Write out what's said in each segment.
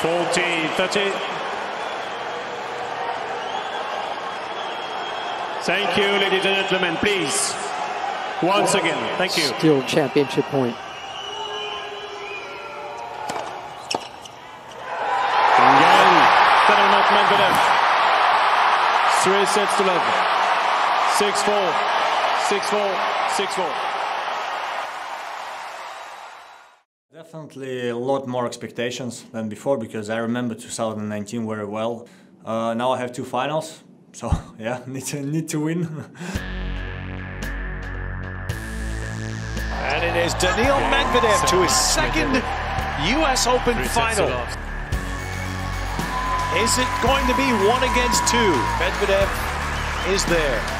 40, 30. Thank you, ladies and gentlemen. Please, once again, thank you. Still championship point. Again, Daniil Medvedev. Three sets to love. 6-4, 6-4, 6-4. Definitely a lot more expectations than before because I remember 2019 very well. Uh, now I have two finals, so yeah, need to need to win. And it is Daniil Medvedev to his second US Open Three final. Is it going to be one against two? Medvedev is there.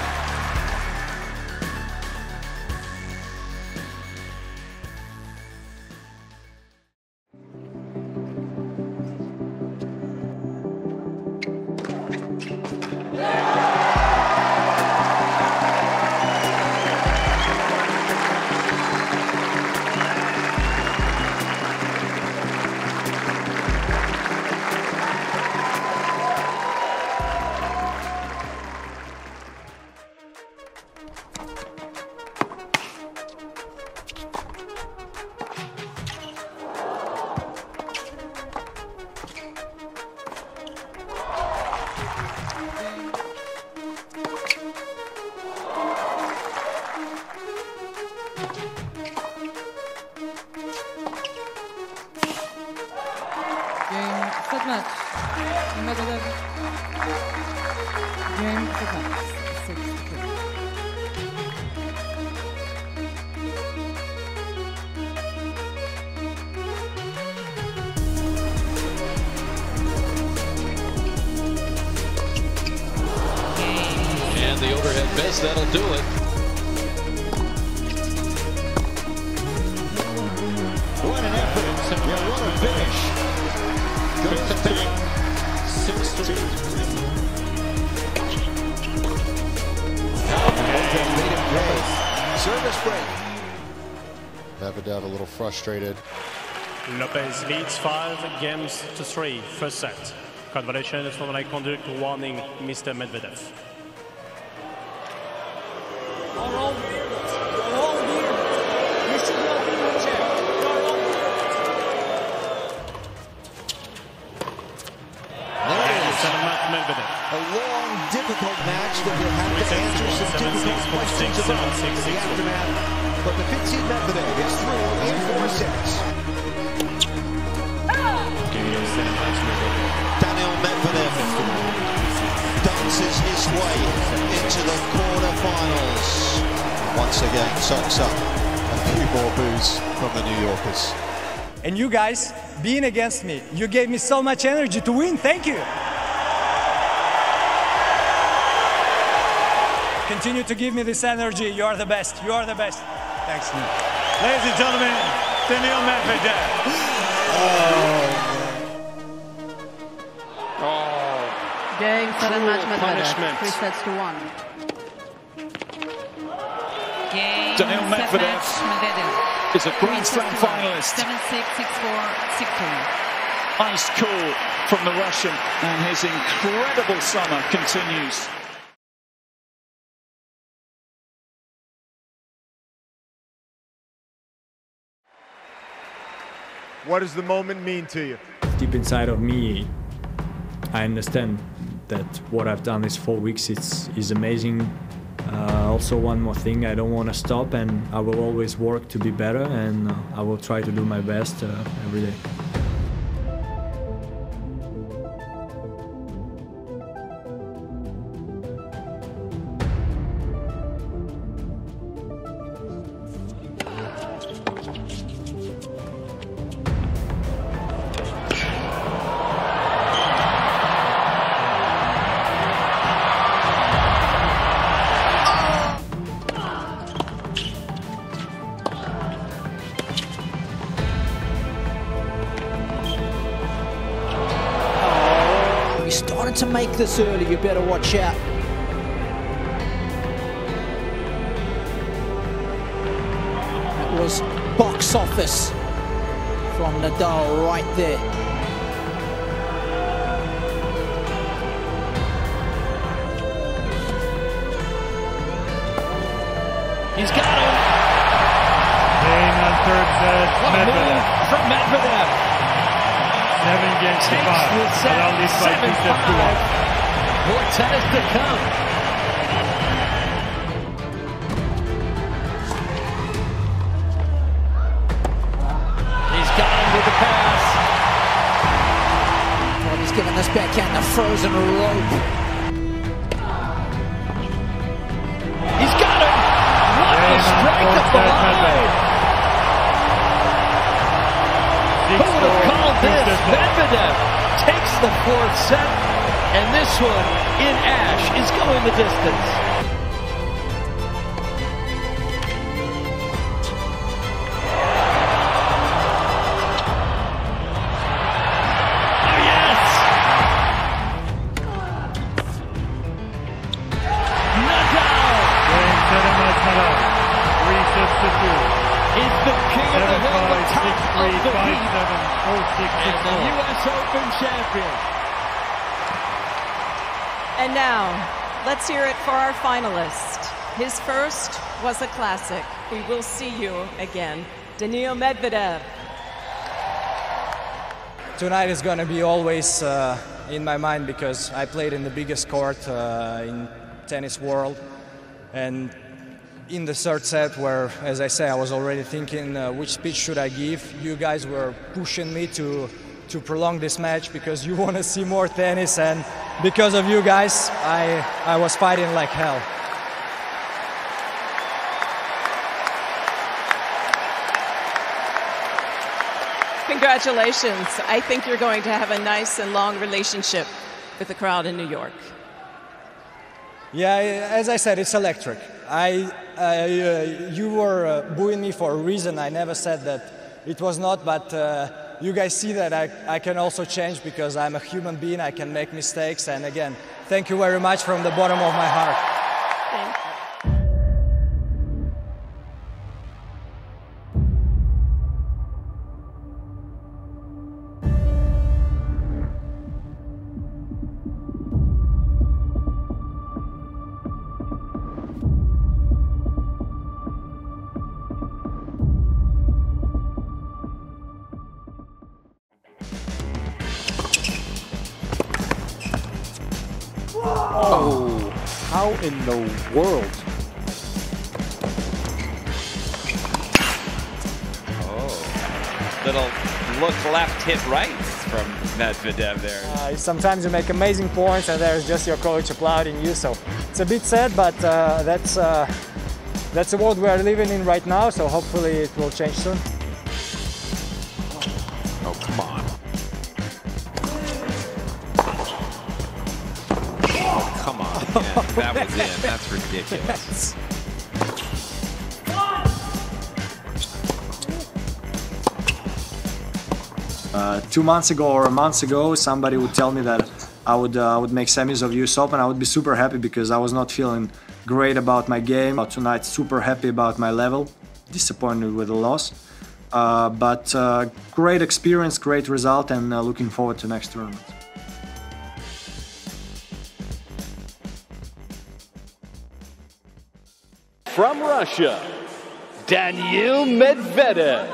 Overhead that'll do it. What an effort. Yeah, what a finish. Good finish. Six to two. Service break. Medvedev a little frustrated. Lopez leads five games to three, first set. Congratulations for my conduct warning Mr. Medvedev. Daniil Medvedev. A long, difficult match that will have to answer some difficult questions about in the aftermath. But the 15 Medvedev is through in four sets. Daniil Medvedev dances his way into the quarterfinals. Once again, socks up a few more boos from the New Yorkers. And you guys, being against me, you gave me so much energy to win. Thank you. Continue to give me this energy. You are the best. You are the best. Thanks. Ladies and gentlemen, Daniil Medvedev. oh, oh. Game, set and match. Medvedev. Three sets to one. Game, Daniil set Medvedev Medvedev. Is a Grand Slam finalist. 7-6, 6-4, 6-3. Ice cool from the Russian, and his incredible summer continues. What does the moment mean to you? Deep inside of me, I understand that what I've done these four weeks is is amazing. Uh, also, one more thing, I don't want to stop, and I will always work to be better, and uh, I will try to do my best uh, every day. to make this early, you better watch out. That was box office from Nadal right there. He's got him. Game on third set. Medvedev. From Medvedev. Seven games to five. the set, Nadal leads by two sets to one. 7-5. More tennis to come. He's got him with the pass. Well, he's giving this backhand a frozen rope. He's got him. What a Game strike fourth up the line. Who would have the fourth set, and this one in ash is going the distance. Oh, yes! Nadal Game seven, Nadal. Three sets to two. is the king of the Seven, hill, the five, top six, three, of the five, heap, seven, six, six, and. U.S. Open champion. And now, let's hear it for our finalist. His first was a classic. We will see you again. Daniil Medvedev. Tonight is going to be always uh, in my mind because I played in the biggest court uh, in tennis world, and in the third set, where, as I say, I was already thinking uh, which speech should I give. You guys were pushing me to to prolong this match because you want to see more tennis, and because of you guys, I I was fighting like hell. Congratulations. I think you're going to have a nice and long relationship with the crowd in New York. Yeah, as I said, it's electric. I, I uh, you were uh, booing me for a reason. I never said that it was not, but uh, you guys see that I, I can also change because I'm a human being. I can make mistakes, and again, thank you very much from the bottom of my heart. Oh, how in the world? Oh, little look left, hit right from Medvedev there. Uh, sometimes you make amazing points, and there's just your coach applauding you. So it's a bit sad, but uh, that's uh, that's the world we are living in right now. So hopefully it will change soon. Yeah, that was in. That's ridiculous. Uh, two months ago or a month ago, somebody would tell me that I would uh, I would make semis of US Open. I would be super happy because I was not feeling great about my game. But tonight, super happy about my level. Disappointed with the loss, uh, but uh, great experience, great result, and uh, looking forward to next tournament. From Russia, Daniil Medvedev.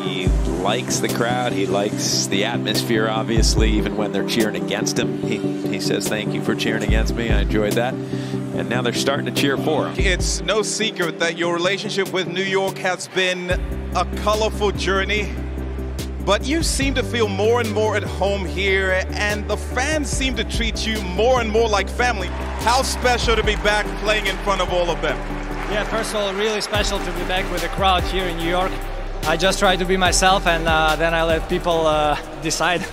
He likes the crowd. He likes the atmosphere, obviously, even when they're cheering against him. He, he says, Thank you for cheering against me. I enjoyed that. And now they're starting to cheer for him. It's no secret that your relationship with New York has been a colorful journey. But you seem to feel more and more at home here, and the fans seem to treat you more and more like family. How special to be back playing in front of all of them. Yeah, first of all, really special to be back with the crowd here in New York. I just try to be myself, and uh, then I let people uh, decide.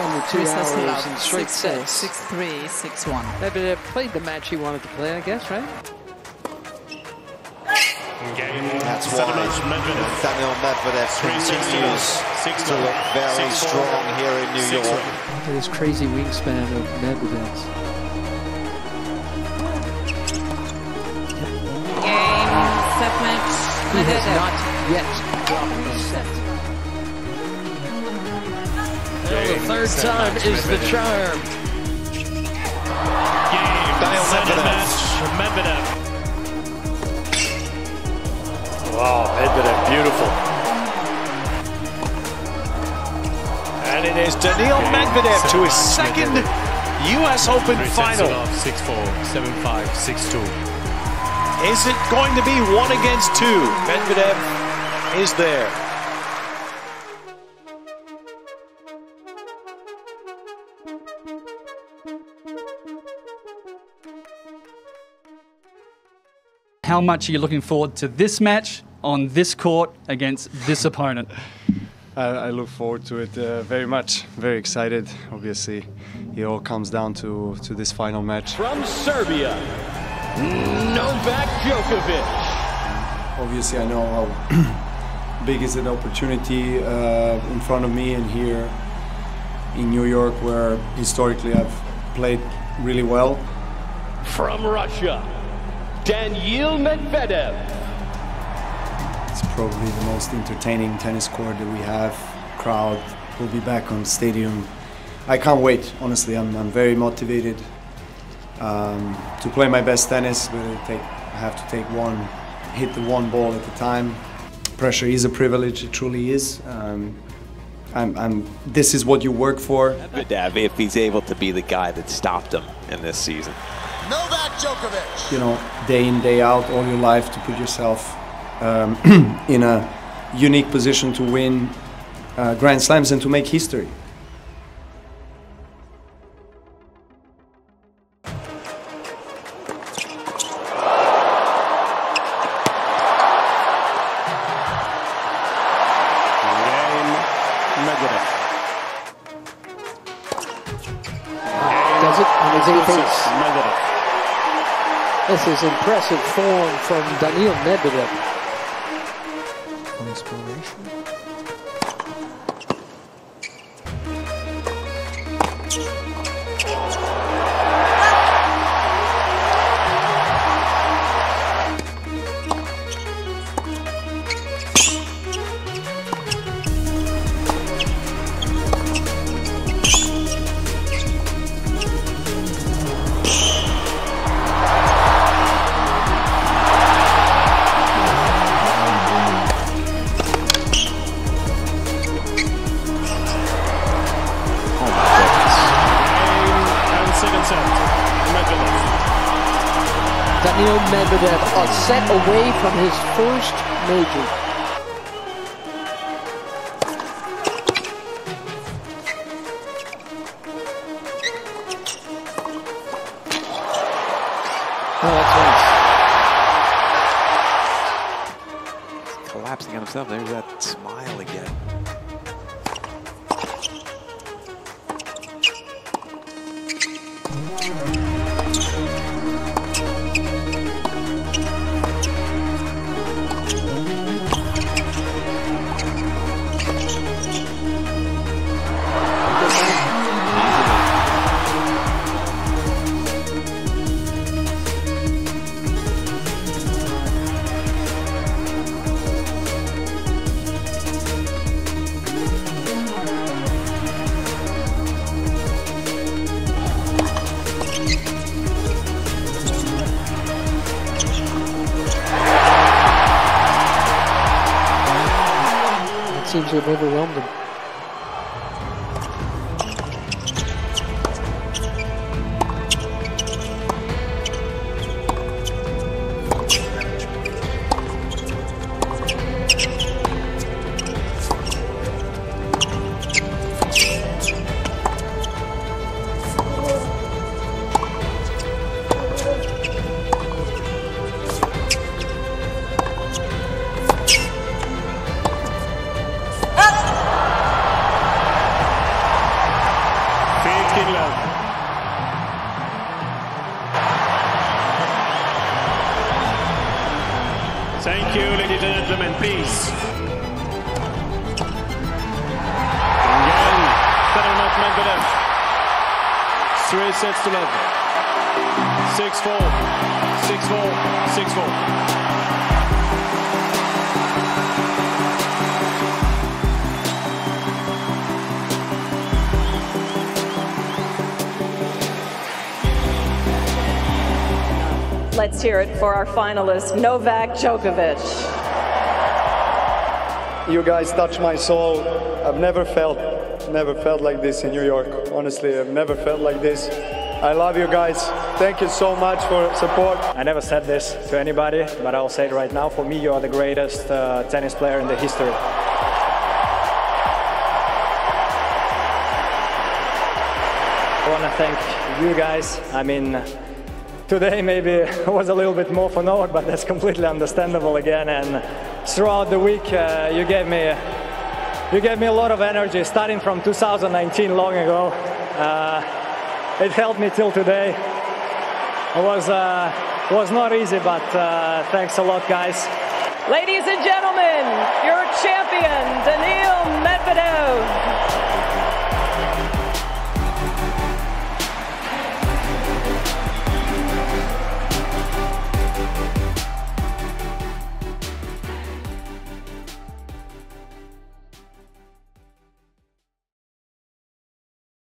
Medvedev. Just under two Three sets to hours love. in straight Six, sets. Six three, six one. Medvedev played the match he wanted to play, I guess, right? Game That's seven why match Medvedev. Daniil Medvedev continues to look very six, strong here in New six, York. Look at this crazy wingspan of Medvedev's. Game, set match. He has Medvedev. not yet dropped the set. Well, the third time is the charm. Daniil Second Medvedev. match, Medvedev. Wow, Medvedev, beautiful. And it is Daniil Medvedev to his second U.S. Open Three final. to love, 6-4, 7-5, 6-2. Is it going to be one against two? Medvedev is there. How much are you looking forward to this match on this court against this opponent? I, I look forward to it uh, very much. Very excited. Obviously, it all comes down to, to this final match. From Serbia, Novak Djokovic. Obviously, I know how big is an opportunity uh, in front of me and here in New York, where historically I've played really well. From Russia, Daniil Medvedev. It's probably the most entertaining tennis court that we have. Crowd will be back on stadium. I can't wait. Honestly, I'm, I'm very motivated um, to play my best tennis. But I, take, I have to take one, hit the one ball at a time. Pressure is a privilege. It truly is. Um, I'm, I'm, this is what you work for. Medvedev, if he's able to be the guy that stopped him in this season. Novak Djokovic. you know, day in, day out, all your life to put yourself um, in a unique position to win uh, Grand Slams and to make history. This is impressive form from Daniil Medvedev. And a set away from his first major. Oh, that's nice. Collapsing on himself. There's that smile again. To have overwhelmed him. three sets to love. 6-4, 6-4, 6-4. Let's hear it for our finalist, Novak Djokovic. You guys touch my soul. I've never felt never felt like this in New York. Honestly, I've never felt like this. I love you guys. Thank you so much for support. I never said this to anybody, but I'll say it right now. For me, you are the greatest uh, tennis player in the history. I want to thank you guys. I mean, today maybe was a little bit more for Novak, but that's completely understandable again. And throughout the week, uh, you gave me you gave me a lot of energy starting from 2019 long ago. Uh, it helped me till today. It was uh, was not easy but uh, thanks a lot guys. Ladies and gentlemen your champion Daniil Medvedev.